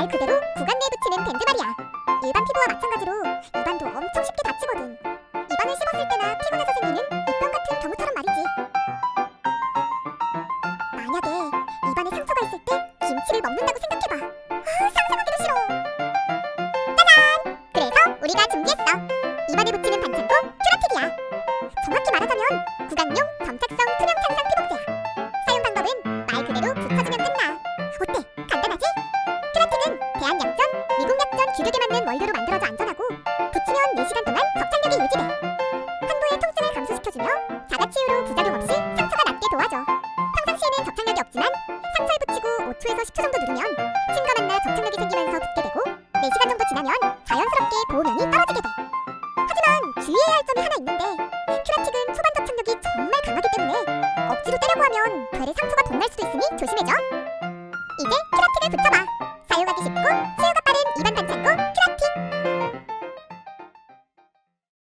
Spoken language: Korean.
말 그대로 구간 내에 붙이는 밴드말이야. 일반 피부와 마찬가지로 입안도 엄청 쉽게 다치거든. 입안을 씹었을 때나 피곤해서 생기는 입병 같은 경우처럼 말이지. 만약에 입안에 상처가 있을 때 김치를 먹는다고 생각해봐. 아 상상하기도 싫어. 짜잔! 그래서 우리가 준비했어. 입안에 붙이는 반찬도 큐라틱이야. 정확히 말하자면 구간용 점착성 투명 탄산. 규격에 맞는 원료로 만들어져 안전하고 붙이면 4시간 동안 접착력이 유지돼. 환부의 통증을 감소시켜주며 자가치유로 부작용 없이 상처가 낫게 도와줘. 평상시에는 접착력이 없지만 상처에 붙이고 5초에서 10초 정도 누르면 침과 만나 접착력이 생기면서 붓게 되고 4시간 정도 지나면 자연스럽게 보호면이 떨어지게 돼. 하지만 주의해야 할 점이 하나 있는데 큐라틱은 초반 접착력이 정말 강하기 때문에 억지로 떼려고 하면 되레 상처가 덧날 수도 있으니 조심해줘. 이제 큐라틱을 붙여봐.